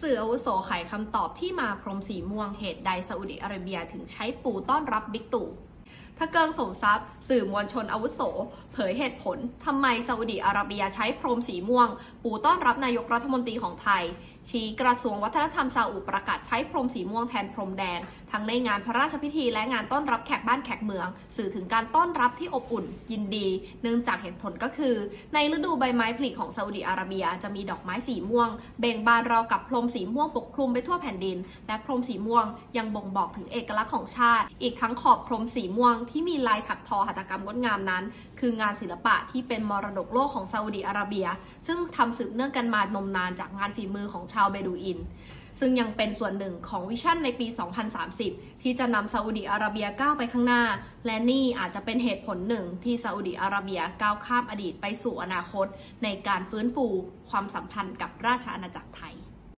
สื่ออาวุโสไขคำตอบที่มาพรมสีม่วงเหตุใดซาอุดิอาระเบียถึงใช้ปูต้อนรับบิ๊กตู่ถ้าเกิงสมทรัพย์ สื่อมวลชนอาวุโส เผยเหตุผลทำไมซาอุดิอาระเบียใช้พรมสีม่วง ปูต้อนรับนายกรัฐมนตรีของไทย ชี้กระทรวงวัฒนธรรมซาอุประกาศใช้พรมสีม่วงแทนพรมแดง ทั้งในงานพระราชพิธีและงานต้อนรับแขกบ้านแขกเมือง สื่อถึงการต้อนรับที่อบอุ่น ยินดี เนื่องจากเหตุผลก็คือ ในฤดูใบไม้ผลิของซาอุดิอาระเบียจะมีดอกไม้สีม่วง เบ่งบานราวกับพรมสีม่วงปกคลุมไปทั่วแผ่นดิน และพรมสีม่วงยังบ่งบอกถึงเอกลักษณ์ของชาติ อีกทั้งขอบพรมสีม่วงที่มีลายถักทอหัตถกรรมงดงามนั้น คืองานศิลปะที่เป็นมรดกโลกของซาอุดิอาระเบีย ซึ่งทำสืบเนื่องกันมานมนานจากงานฝีมือของชาวเบดูอิน ซึ่งยังเป็นส่วนหนึ่งของวิชั่นในปี 2030 ที่จะนำซาอุดีอาระเบียก้าวไปข้างหน้า และนี่อาจจะเป็นเหตุผลหนึ่งที่ซาอุดีอาระเบียก้าวข้ามอดีตไปสู่อนาคต ในการฟื้นฟูความสัมพันธ์กับราชอาณาจักรไทย